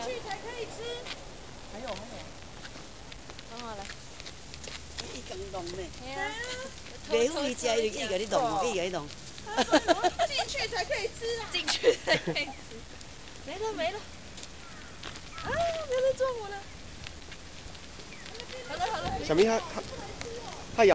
去才可以吃。还有还有，很好来。伊共弄呢，对啊。袂赴伊家，伊就伊甲你弄，伊甲你弄。进去才可以吃啊！进去才可以吃。没了没了。啊！不要再撞我了。好了好了。小明他他。